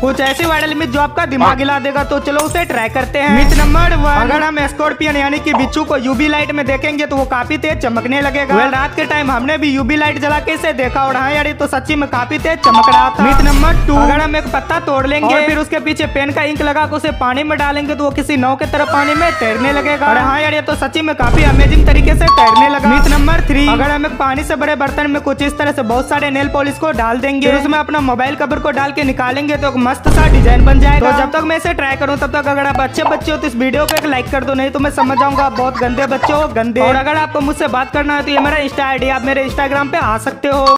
कुछ ऐसे viral image जो आपका दिमाग हिला देगा तो चलो उसे ट्राई करते हैं। मिथ नंबर वन अगर हम स्कॉर्पियन यानी कि बिच्छू को यूबी लाइट में देखेंगे तो वो काफ़ी तेज चमकने लगेगा। वेल रात के टाइम हमने भी यूबी लाइट जला के इसे देखा और हाँ यार तो सच्ची में काफ़ी तेज चमक रहा था। मिथ नंबर टू अगर हम एक पत्ता तोड़ लेंगे। और फिर उसके पीछे पेन का इंक लगा उसे पानी में डालेंगे तो वो किसी नाव के तरफ़ पानी में तैरने लगेगा। और हाँ यार ये तो सच्ची में काफ़ी अमेजिंग तरीके से तैरने लगा। मिथ नंबर थ्री अगर हम एक पानी से बड़े बर्तन में कुछ इस तरह से बहुत सारे नेल पॉलिश को डाल देंगे उसमें अपना मोबाइल कवर को डाल के निकालेंगे तो मस्त सा डिज़ाइन बन जाएगा। तो जब तक मैं इसे ट्राई करूँ तब तक अगर आप अच्छे बच्चे हो तो इस वीडियो को एक लाइक कर दो नहीं तो मैं समझ जाऊँगा आप बहुत गंदे बच्चे हो गंदे। और अगर आपको मुझसे बात करना है तो ये मेरा इंस्टा आईडी आप मेरे इंस्टाग्राम पे आ सकते हो।